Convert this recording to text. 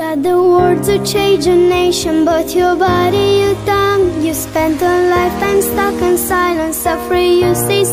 got the words to change a nation, but your body you tongue, You spent a lifetime stuck in silence, suffering. you say